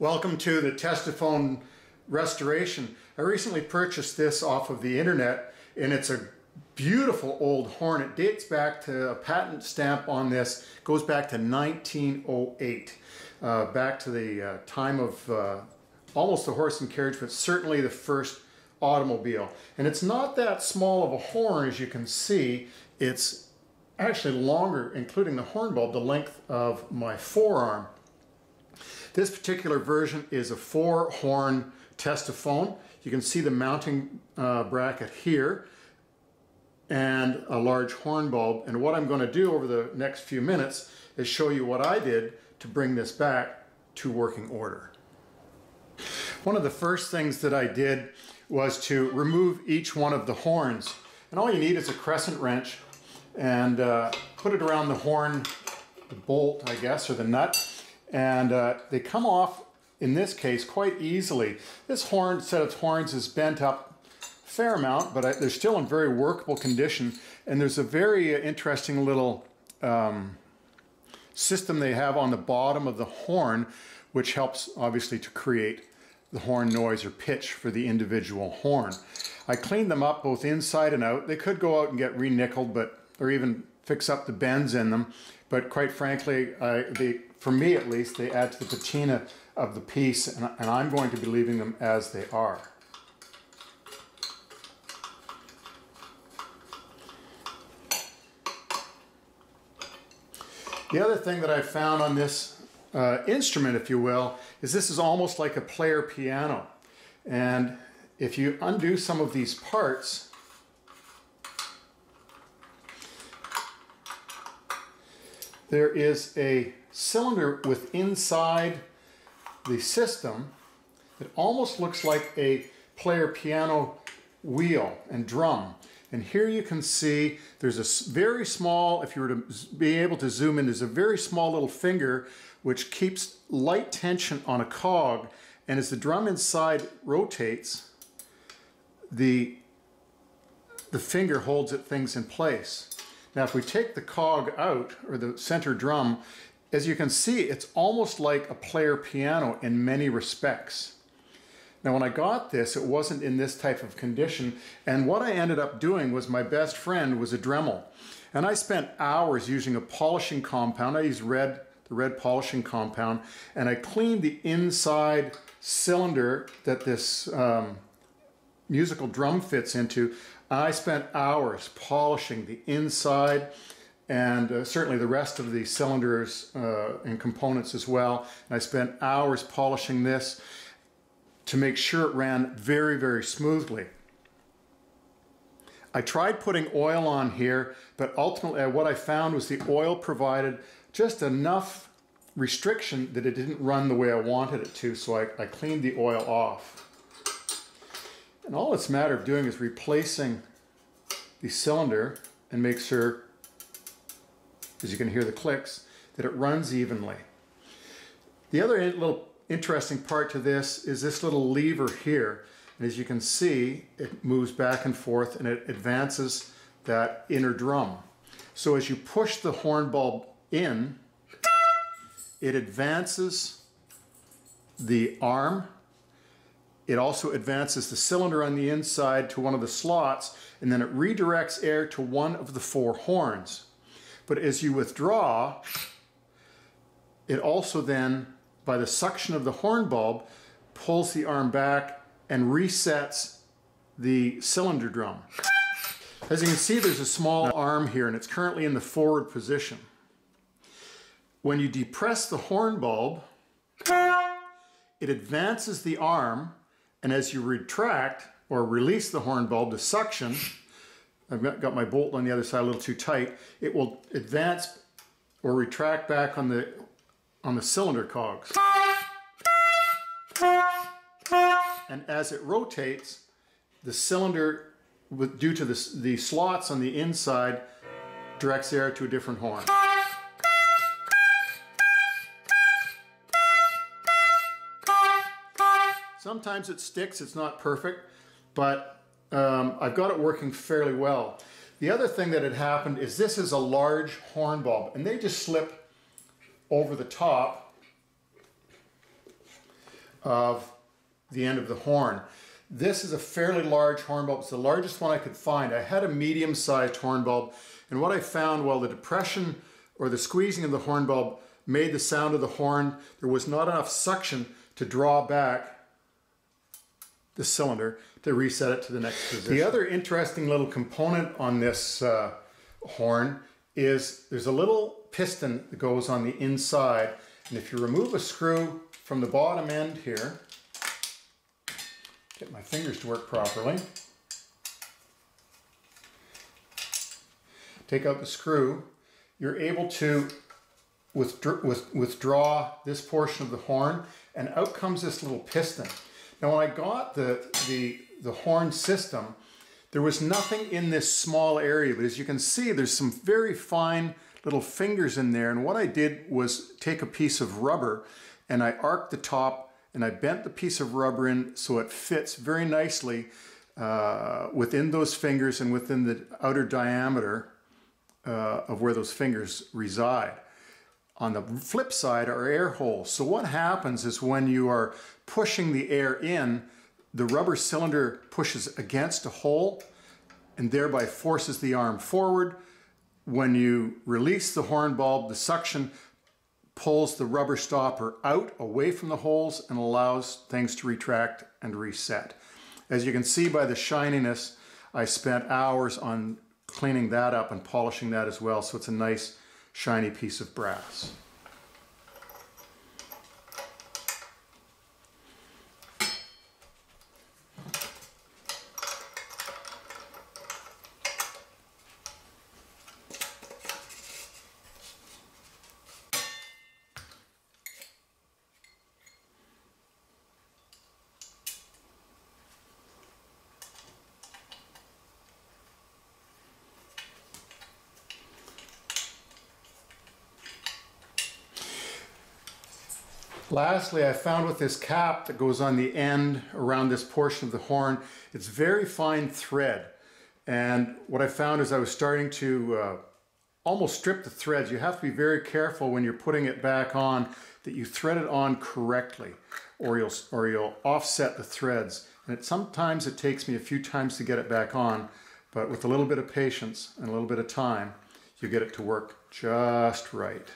Welcome to the Testophone restoration. I recently purchased this off of the internet and it's a beautiful old horn. It dates back to a patent stamp on this, goes back to 1908, uh, back to the uh, time of uh, almost the horse and carriage, but certainly the first automobile. And it's not that small of a horn as you can see. It's actually longer, including the horn bulb, the length of my forearm. This particular version is a four horn Testophone. You can see the mounting uh, bracket here and a large horn bulb. And what I'm going to do over the next few minutes is show you what I did to bring this back to working order. One of the first things that I did was to remove each one of the horns. And all you need is a crescent wrench and uh, put it around the horn, the bolt, I guess, or the nut. And uh, they come off, in this case, quite easily. This horn, set of horns is bent up a fair amount, but I, they're still in very workable condition. And there's a very interesting little um, system they have on the bottom of the horn, which helps, obviously, to create the horn noise or pitch for the individual horn. I cleaned them up both inside and out. They could go out and get re-nickeled, but or even fix up the bends in them. But quite frankly, they, for me at least, they add to the patina of the piece, and, and I'm going to be leaving them as they are. The other thing that I found on this uh, instrument, if you will, is this is almost like a player piano. And if you undo some of these parts, there is a cylinder with inside the system that almost looks like a player piano wheel and drum. And here you can see there's a very small, if you were to be able to zoom in, there's a very small little finger which keeps light tension on a cog. And as the drum inside rotates, the, the finger holds it, things in place. Now if we take the cog out, or the center drum, as you can see, it's almost like a player piano in many respects. Now when I got this, it wasn't in this type of condition, and what I ended up doing was my best friend was a Dremel. And I spent hours using a polishing compound. I used red, the red polishing compound, and I cleaned the inside cylinder that this um, musical drum fits into. I spent hours polishing the inside and uh, certainly the rest of the cylinders uh, and components as well. And I spent hours polishing this to make sure it ran very, very smoothly. I tried putting oil on here, but ultimately uh, what I found was the oil provided just enough restriction that it didn't run the way I wanted it to, so I, I cleaned the oil off. And all it's a matter of doing is replacing the cylinder and make sure, as you can hear the clicks, that it runs evenly. The other little interesting part to this is this little lever here. And as you can see, it moves back and forth and it advances that inner drum. So as you push the horn bulb in, it advances the arm it also advances the cylinder on the inside to one of the slots and then it redirects air to one of the four horns. But as you withdraw, it also then, by the suction of the horn bulb, pulls the arm back and resets the cylinder drum. As you can see, there's a small arm here and it's currently in the forward position. When you depress the horn bulb, it advances the arm and as you retract or release the horn bulb to suction, I've got my bolt on the other side a little too tight, it will advance or retract back on the, on the cylinder cogs. And as it rotates, the cylinder, with, due to the, the slots on the inside, directs air to a different horn. Sometimes it sticks, it's not perfect, but um, I've got it working fairly well. The other thing that had happened is this is a large horn bulb and they just slip over the top of the end of the horn. This is a fairly large horn bulb. It's the largest one I could find. I had a medium-sized horn bulb, and what I found while the depression or the squeezing of the horn bulb made the sound of the horn, there was not enough suction to draw back the cylinder to reset it to the next position. The other interesting little component on this uh, horn is there's a little piston that goes on the inside and if you remove a screw from the bottom end here, get my fingers to work properly, take out the screw, you're able to withdraw this portion of the horn and out comes this little piston. Now when I got the, the, the horn system, there was nothing in this small area, but as you can see, there's some very fine little fingers in there. And what I did was take a piece of rubber and I arced the top and I bent the piece of rubber in so it fits very nicely uh, within those fingers and within the outer diameter uh, of where those fingers reside. On the flip side are air holes. So what happens is when you are pushing the air in, the rubber cylinder pushes against a hole and thereby forces the arm forward. When you release the horn bulb, the suction pulls the rubber stopper out away from the holes and allows things to retract and reset. As you can see by the shininess, I spent hours on cleaning that up and polishing that as well so it's a nice shiny piece of brass. Lastly, I found with this cap that goes on the end around this portion of the horn, it's very fine thread. And what I found is I was starting to uh, almost strip the threads. You have to be very careful when you're putting it back on that you thread it on correctly or you'll, or you'll offset the threads. And it, sometimes it takes me a few times to get it back on, but with a little bit of patience and a little bit of time, you get it to work just right.